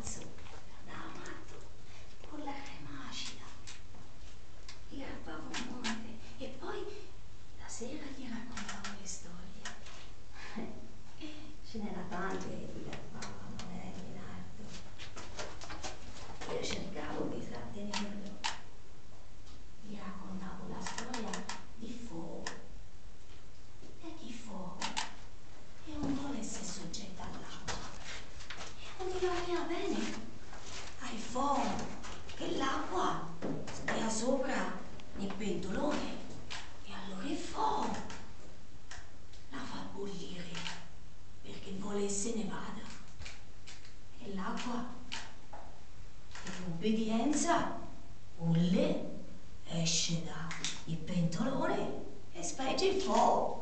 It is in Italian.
ragazzo da amato con la crema acida. Gli rampavo un monte e poi la sera gli raccontavo le storie. E ce n'era tante che gli rampavano, eh, Leonardo. Io cercavo di trattenerlo. Gli raccontavo la storia di fuoco. E di fuoco. E un volesse soggetta all'acqua. E non gli veniva bene. pentolone. E allora il fuoco. La fa bollire perché vuole se ne vada. E l'acqua, per obbedienza, ulle esce dal pentolone e specie il fuoco.